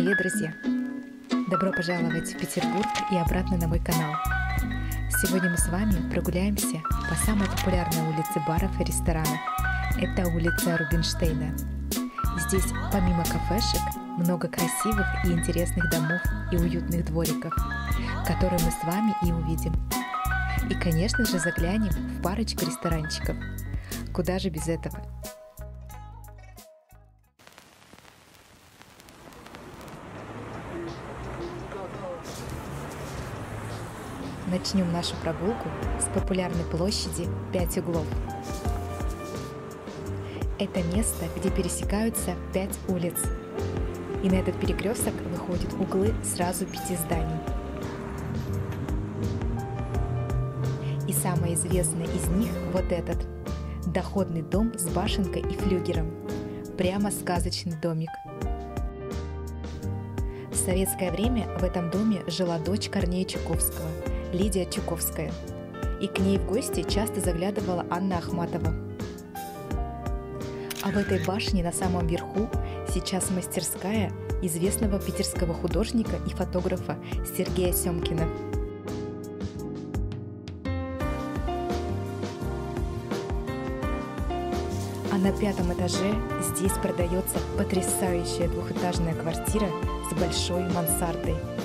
Привет, друзья! Добро пожаловать в Петербург и обратно на мой канал. Сегодня мы с вами прогуляемся по самой популярной улице баров и ресторанов. Это улица Рубинштейна. Здесь помимо кафешек много красивых и интересных домов и уютных двориков, которые мы с вами и увидим. И, конечно же, заглянем в парочку ресторанчиков. Куда же без этого? Начнем нашу прогулку с популярной площади «Пять углов». Это место, где пересекаются пять улиц. И на этот перекресток выходят углы сразу пяти зданий. И самое известное из них вот этот – доходный дом с башенкой и флюгером. Прямо сказочный домик. В советское время в этом доме жила дочь Корнея Чуковского – Лидия Чуковская. И к ней в гости часто заглядывала Анна Ахматова. А в этой башне на самом верху сейчас мастерская известного питерского художника и фотографа Сергея Семкина. А на пятом этаже здесь продается потрясающая двухэтажная квартира с большой мансардой –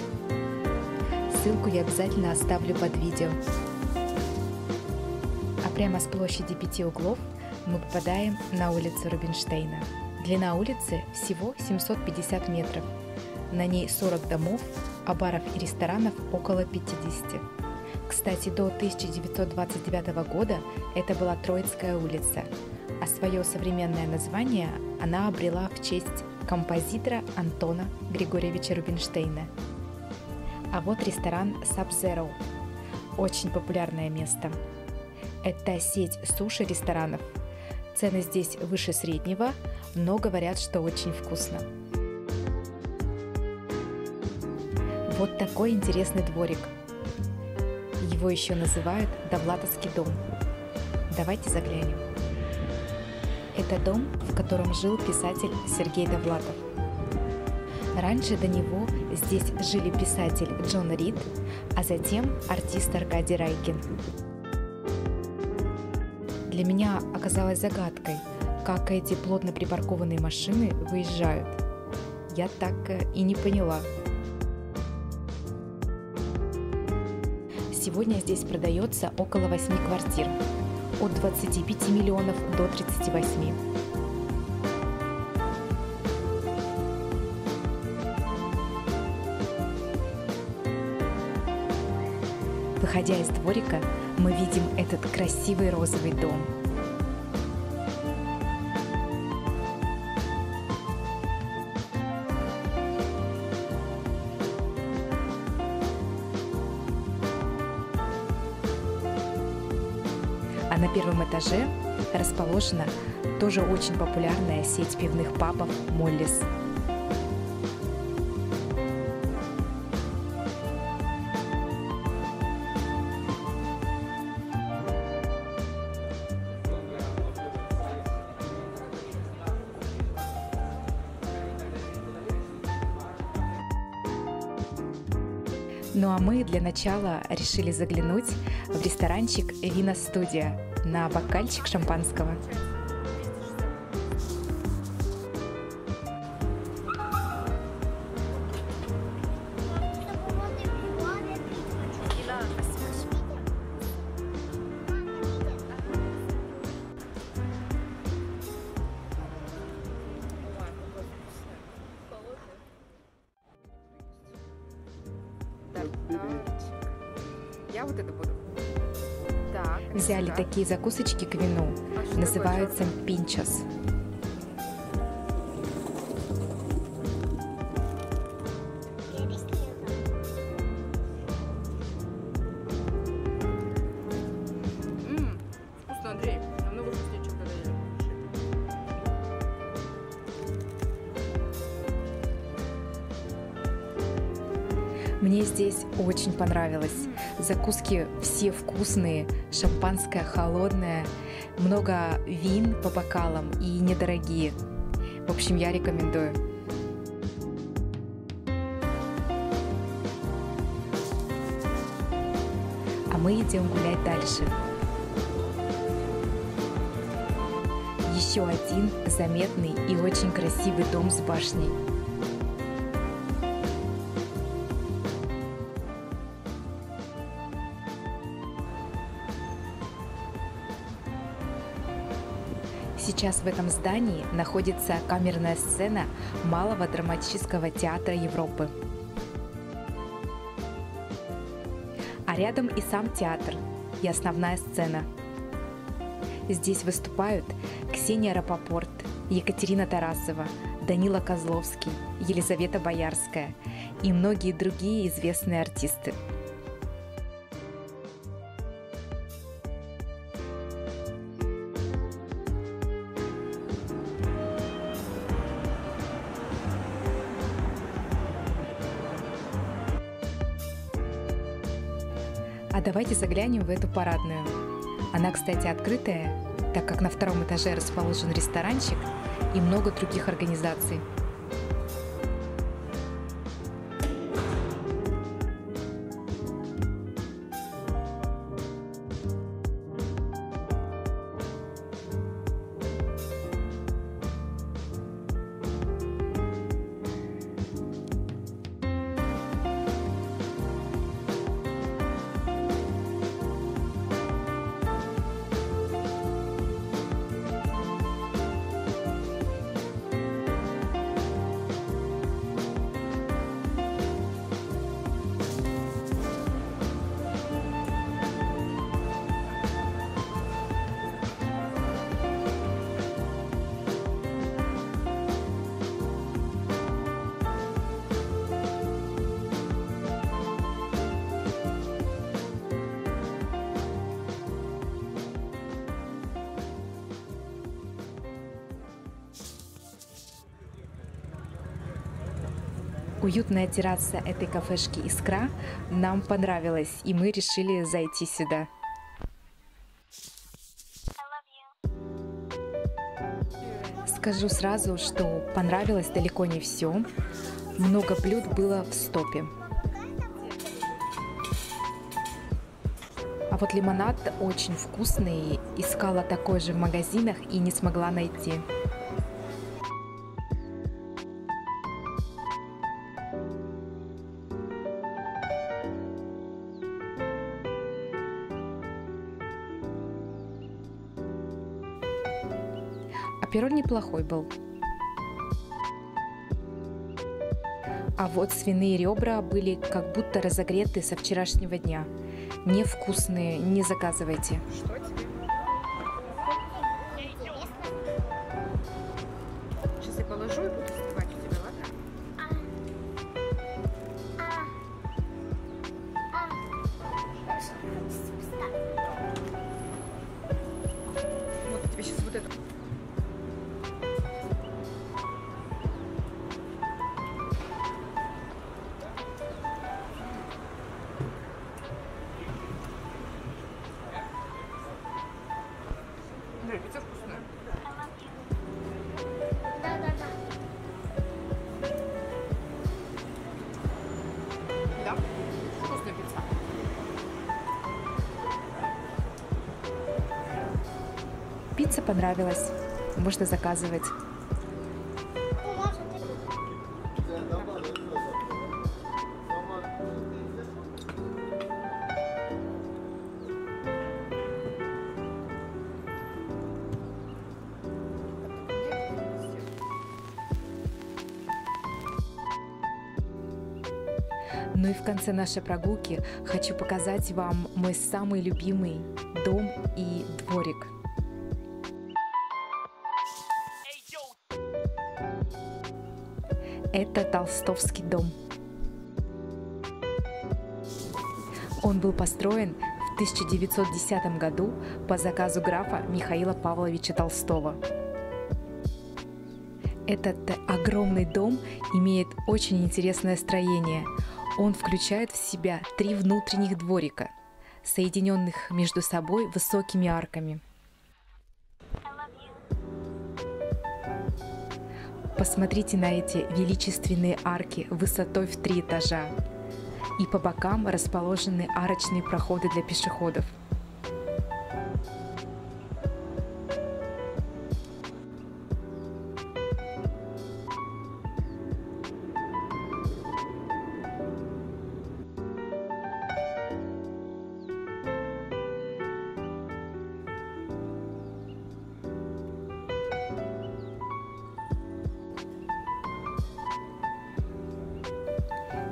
Ссылку я обязательно оставлю под видео. А прямо с площади Пяти углов мы попадаем на улицу Рубинштейна. Длина улицы всего 750 метров. На ней 40 домов, а баров и ресторанов около 50. Кстати, до 1929 года это была Троицкая улица, а свое современное название она обрела в честь композитора Антона Григорьевича Рубинштейна – а вот ресторан Sub-Zero. Очень популярное место. Это сеть суши-ресторанов. Цены здесь выше среднего, но говорят, что очень вкусно. Вот такой интересный дворик. Его еще называют Довлатовский дом. Давайте заглянем. Это дом, в котором жил писатель Сергей Довлатов. Раньше до него здесь жили писатель Джон Рид, а затем артист Аркадий Райкин. Для меня оказалось загадкой, как эти плотно припаркованные машины выезжают. Я так э, и не поняла. Сегодня здесь продается около 8 квартир, от 25 миллионов до 38. Выходя из дворика, мы видим этот красивый розовый дом. А на первом этаже расположена тоже очень популярная сеть пивных пабов «Моллис». Ну а мы для начала решили заглянуть в ресторанчик «Вина Студия» на бокальчик шампанского. Я вот это буду. Так. Взяли такие закусочки к вину. А Называются пинчос. Мне здесь очень понравилось. Закуски все вкусные, шампанское холодное, много вин по бокалам и недорогие. В общем, я рекомендую. А мы идем гулять дальше. Еще один заметный и очень красивый дом с башней. Сейчас в этом здании находится камерная сцена Малого драматического театра Европы. А рядом и сам театр, и основная сцена. Здесь выступают Ксения Рапопорт, Екатерина Тарасова, Данила Козловский, Елизавета Боярская и многие другие известные артисты – давайте заглянем в эту парадную. Она, кстати, открытая, так как на втором этаже расположен ресторанчик и много других организаций. Уютная терраса этой кафешки «Искра» нам понравилась, и мы решили зайти сюда. Скажу сразу, что понравилось далеко не все. Много блюд было в стопе. А вот лимонад очень вкусный. Искала такой же в магазинах и не смогла найти. Перо неплохой был. А вот свиные ребра были как будто разогреты со вчерашнего дня. Невкусные, не заказывайте. Что Пицца понравилась. Можно заказывать. Ну и в конце нашей прогулки хочу показать вам мой самый любимый дом и дворик – Это Толстовский дом. Он был построен в 1910 году по заказу графа Михаила Павловича Толстого. Этот огромный дом имеет очень интересное строение. Он включает в себя три внутренних дворика, соединенных между собой высокими арками – Посмотрите на эти величественные арки высотой в три этажа. и по бокам расположены арочные проходы для пешеходов.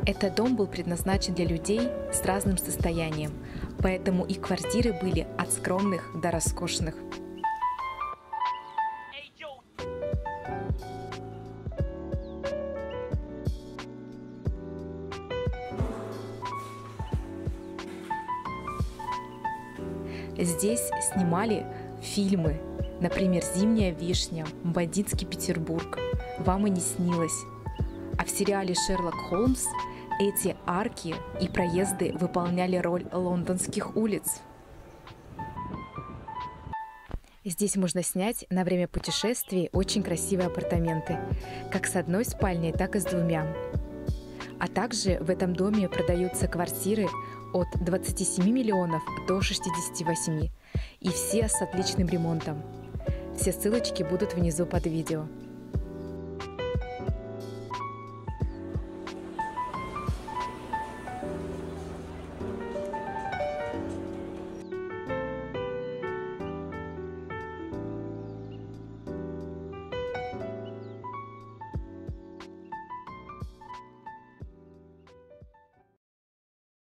Этот дом был предназначен для людей с разным состоянием, поэтому и квартиры были от скромных до роскошных. Здесь снимали фильмы, например, «Зимняя вишня», «Бандитский Петербург», «Вам и не снилось». А в сериале «Шерлок Холмс» Эти арки и проезды выполняли роль лондонских улиц. Здесь можно снять на время путешествий очень красивые апартаменты, как с одной спальней, так и с двумя. А также в этом доме продаются квартиры от 27 миллионов до 68, и все с отличным ремонтом. Все ссылочки будут внизу под видео.